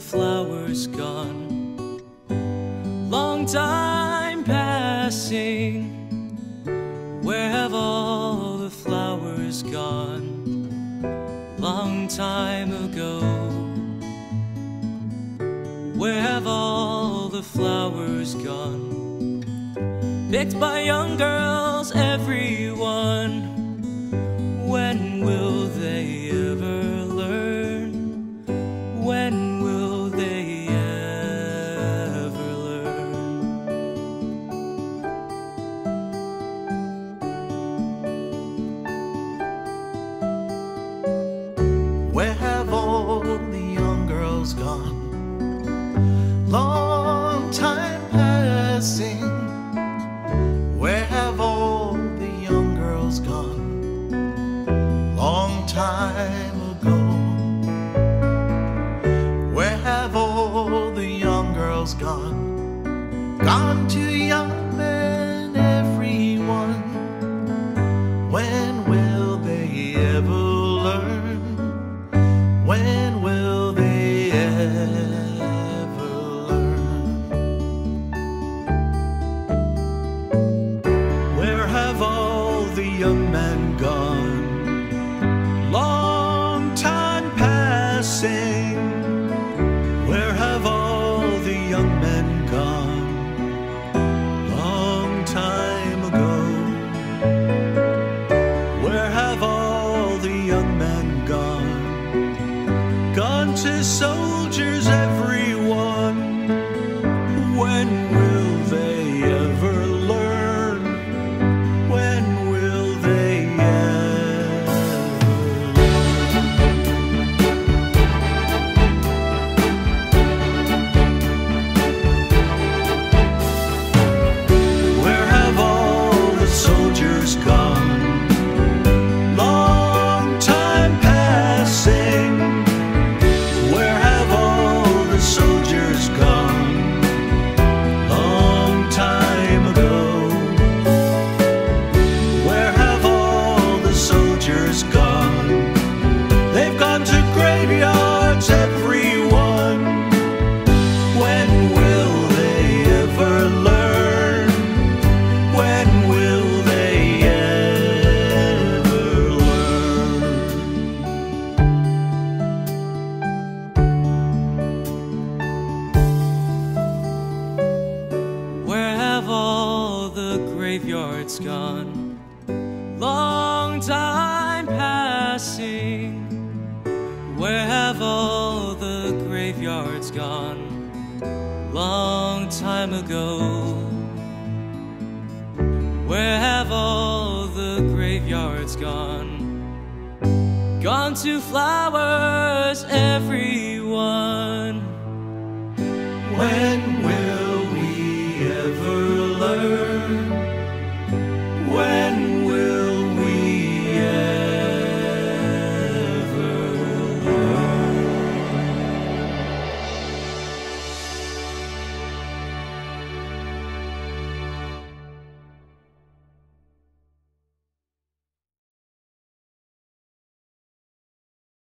flowers gone? Long time passing. Where have all the flowers gone? Long time ago. Where have all the flowers gone? Picked by young girls, everyone. When will Where have all the young girls gone? Long time ago. Where have all the young girls gone? Gone to young men, to soldiers, everyone. graveyard's gone. Long time passing, where have all the graveyards gone? Long time ago, where have all the graveyards gone? Gone to flowers, everyone. When will we ever learn?